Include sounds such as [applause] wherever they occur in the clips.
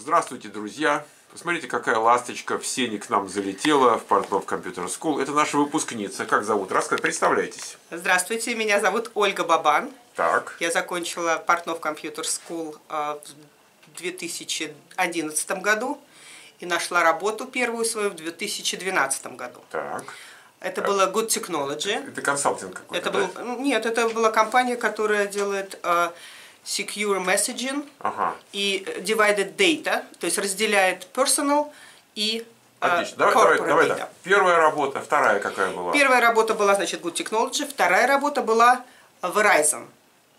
Здравствуйте, друзья! Посмотрите, какая ласточка в сене к нам залетела в Портнов Computer School. Это наша выпускница. Как зовут? Рассказывайте, представляйтесь. Здравствуйте, меня зовут Ольга Бабан. Так. Я закончила Портнов School э, в 2011 году и нашла работу первую свою в 2012 году. Так. Это было Good Technology. Это консалтинг какой-то, Это да? был, нет, это была компания, которая делает э, secure messaging Ага. и divided data, то есть разделяет personal и э, Отлично. Давай, давай, давай так. Первая работа, вторая какая была? Первая работа была, значит, Good Technology, вторая работа была Verizon.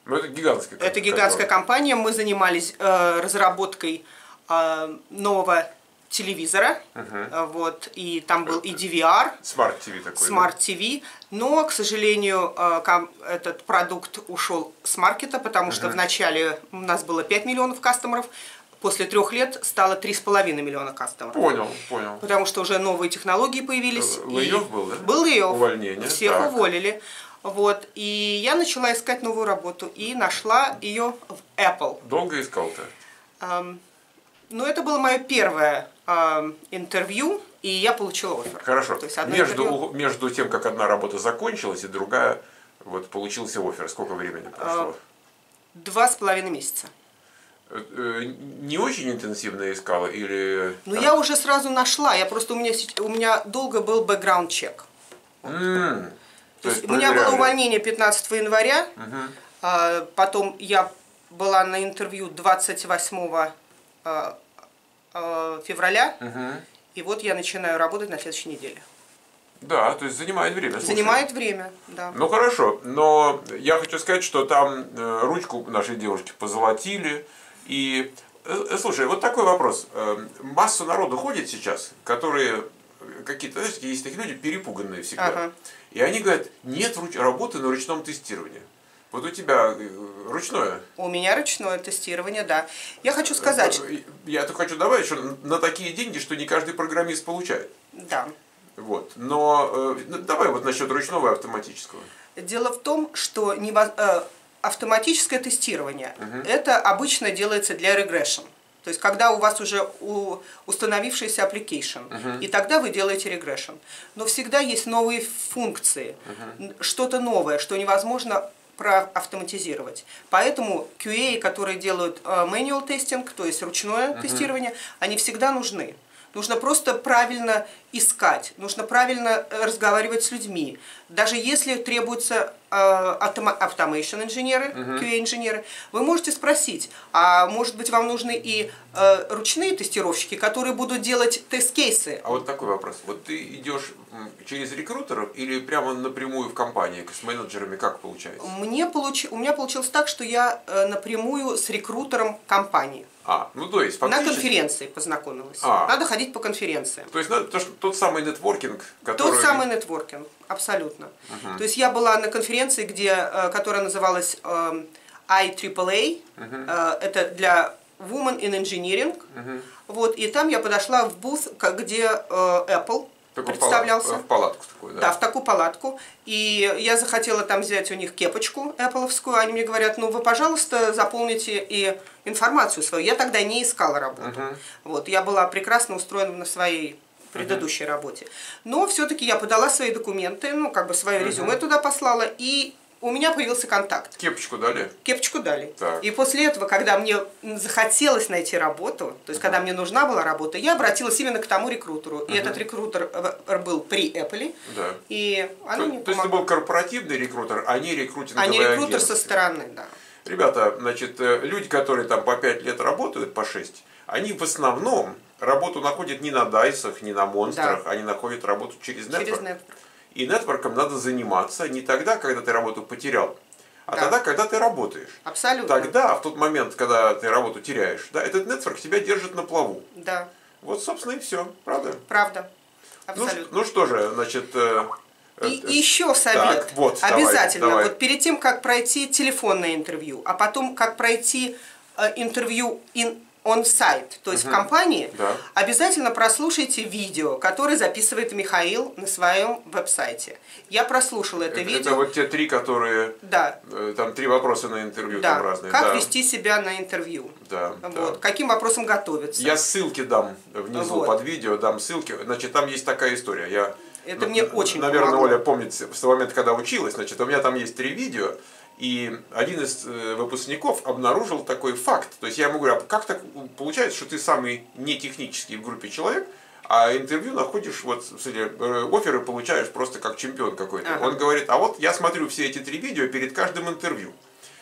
Ну, это гигантская Это гигантская компания. Мы занимались э, разработкой э, нового телевизора. Э, Вот, и там был и DVR, Смарт ТВ такой. Smart TV. Но, к сожалению, ком- этот продукт ушел с маркета, потому что вначале у нас было 5 миллионов кастомеров, после трех лет стало 3,5 миллиона кастомеров. Понял, понял. Потому что уже новые технологии появились. Э, layoff был, да? Был layoff. Увольнение, Всех так. уволили. Вот. И я начала искать новую работу. И нашла ее в Apple. Долго искал-то? Ам, Ну, это было мое первое ам, интервью, и я получила оффер. Хорошо. То есть Между, интервью- между тем, как одна работа закончилась, и другая, вот, получился оффер. Сколько времени прошло? Два с половиной месяца. Э, э, Не очень интенсивно искала или... Но Ну, я уже сразу нашла. Я просто у меня, у меня долго был бэкграунд-чек. То есть у меня было увольнение 15 января, а, потом я была на интервью 28 а, а, февраля, и вот я начинаю работать на следующей неделе. Да, то есть занимает время. слушай. Занимает время, да. Ну хорошо, но я хочу сказать, что там э, ручку нашей девушки позолотили. И, э, э, слушай, вот такой вопрос. Э, Масса народу ходит сейчас, которые э, какие-то, знаешь, есть такие люди перепуганные всегда. Ага. И они говорят, нет работы на ручном тестировании. Вот у тебя э, ручное. У меня ручное тестирование, да. Я хочу сказать, Э, Я только хочу добавить, что на такие деньги, что не каждый программист получает. да. Вот. Но э, ну, давай вот насчет ручного и автоматического. Дело в том, что нево- э, автоматическое тестирование это обычно делается для regression. То есть, когда у вас уже у- установившийся application, и тогда вы делаете regression. Но всегда есть новые функции, н- что-то новое, что невозможно проавтоматизировать. Поэтому QA, которые делают э, manual testing, то есть ручное тестирование, они всегда нужны. Нужно просто правильно искать, нужно правильно э, разговаривать с людьми. Даже если требуются э, automation инженеры, QA инженеры, вы можете спросить, а может быть вам нужны и э, ручные тестировщики, которые будут делать тест-кейсы. А вот такой вопрос. Вот ты идешь через рекрутеров или прямо напрямую в компании с менеджерами, как получается? Мне получи- у меня получилось так, что я э, напрямую с рекрутером компании. А, ну то есть На фактически... конференции познакомилась. А. Надо ходить по конференциям. То есть ну, то, что- тот самый нетворкинг, который... Тот самый нетворкинг, абсолютно. То есть я была на конференции, где, э, которая называлась эм, IAAA, э, это для Women in Engineering. Вот, и там я подошла в ка- где э, Apple Такой в представлялся. палат- в палатку такую, да? Да, в такую палатку. И я захотела там взять у них кепочку Apple'овскую. Они мне говорят, ну вы, пожалуйста, заполните и информацию свою. Я тогда не искала работу. Вот, я была прекрасно устроена на своей предыдущей работе. Но все-таки я подала свои документы, ну, как бы свое резюме туда послала, и у меня появился контакт. Кепочку дали? Кепочку дали. Так. И после этого, когда мне захотелось найти работу, то есть когда мне нужна была работа, я обратилась именно к тому рекрутеру. И этот рекрутер э, был при Apple. Да. И То, она мне то есть это был корпоративный рекрутер, а не рекрутинговое А не рекрутер агентство. со стороны, да. Ребята, значит, э, люди, которые там по 5 лет работают, по 6, они в основном работу находят не на дайсах, не на монстрах, они находят работу через Через нетворк. нетворк. И нетворком надо заниматься не тогда, когда ты работу потерял, а Да. тогда, когда ты работаешь. Абсолютно. Тогда, в тот момент, когда ты работу теряешь, да, этот нетворк тебя держит на плаву. Да, Вот, собственно, и все, правда? правда. Ну, Абсолютно. ну что же, значит... э, э, И, и еще совет. Так, вот, давай, Обязательно. давай. Вот перед тем, как пройти телефонное интервью, а потом как пройти э, интервью in он-сайт, то есть в компании, Да. обязательно прослушайте видео, которое записывает Михаил на своем веб-сайте. Я прослушала это, Это, видео. это вот те три, которые... Да, э, Там три вопроса на интервью, да. там разные. как да. вести себя на интервью. Да, Вот. да. Каким вопросом готовиться. Я ссылки дам внизу Вот. под видео, дам ссылки. Значит, там есть такая история. Я, Это мне н- очень Наверное, помогло. Оля помнит с того момента, когда училась. Значит, у меня там есть три видео. И один из э, выпускников обнаружил такой факт. То есть я ему говорю, а как так получается, что ты самый нетехнический в группе человек, а интервью находишь, вот, кстати, э, оферы получаешь просто как чемпион какой-то. Ага. Он говорит, а вот я смотрю все эти три видео перед каждым интервью.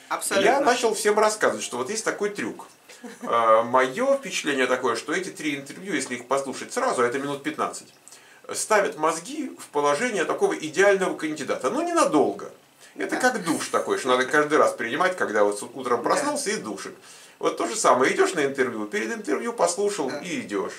Абсолютно. Я начал всем рассказывать, что вот есть такой трюк. [laughs] Мое впечатление такое, что эти три интервью, если их послушать сразу, а это минут 15, ставят мозги в положение такого идеального кандидата. Но ненадолго. Это как душ такой, что надо каждый раз принимать, когда вот утром проснулся и душик. Вот то же самое. Идешь на интервью, перед интервью послушал и идешь.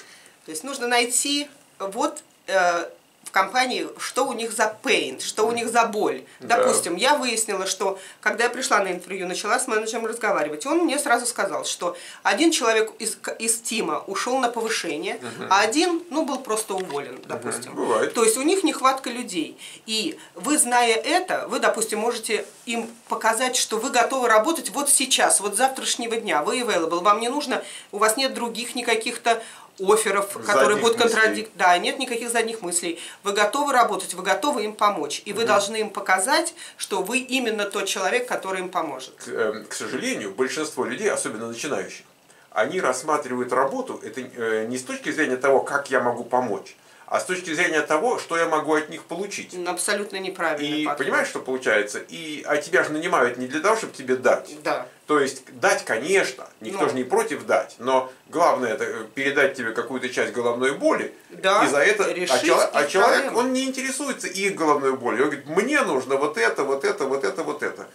То есть нужно найти вот э, в компании, что у них за pain, что у них за боль. Да. Допустим, я выяснила, что когда я пришла на интервью, начала с менеджером разговаривать, он мне сразу сказал, что один человек из, из тима ушел на повышение, а один, ну, был просто уволен, допустим. бывает. То есть у них нехватка людей. И вы, зная это, вы, допустим, можете им показать, что вы готовы работать вот сейчас, вот с завтрашнего дня. Вы available, вам не нужно, у вас нет других никаких-то офферов, которые будут контрадиктовать. Да, нет никаких задних мыслей. Вы готовы работать, вы готовы им помочь. И вы должны им показать, что вы именно тот человек, который им поможет. к, э, к сожалению, большинство людей, особенно начинающих, они рассматривают работу это э, не с точки зрения того, как я могу помочь, а с точки зрения того, что я могу от них получить. М, Абсолютно неправильный И подход. понимаешь, что получается? И, а тебя же нанимают не для того, чтобы тебе дать. Да. То есть дать, конечно, никто Ну. же не против дать, но главное это передать тебе какую-то часть головной боли, Да, и за это, а, чело- а человек, проблемы. он не интересуется их головной болью, он говорит, мне нужно вот это, вот это, вот это, вот это.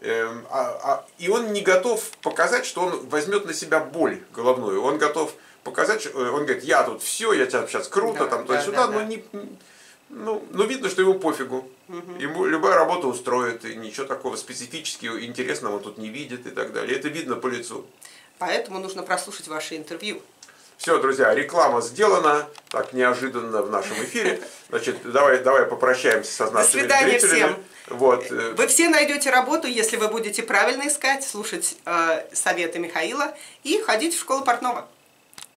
Эм, а- а- и он не готов показать, что он возьмет на себя боль головную, он готов показать, что- э, он говорит, я тут все, я тебя сейчас круто, Да, там, да, то-сюда, да, но да. не, ну, ну, видно, что ему пофигу. Ему любая работа устроит, и ничего такого специфического, интересного он тут не видит и так далее. Это видно по лицу. Поэтому нужно прослушать ваши интервью. Все, друзья, реклама сделана, так неожиданно в нашем эфире. [laughs] Значит, давай, давай попрощаемся со нашими свидания зрителями. всем. Вот, э, Вы все найдете работу, если вы будете правильно искать, слушать э, советы Михаила и ходить в школу портного.